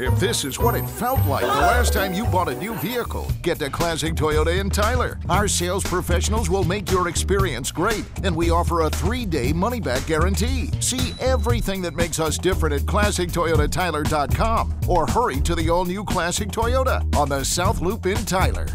If this is what it felt like the last time you bought a new vehicle, get to Classic Toyota in Tyler. Our sales professionals will make your experience great, and we offer a three day money back guarantee. See everything that makes us different at ClassicToyotaTyler.com or hurry to the all new Classic Toyota on the South Loop in Tyler.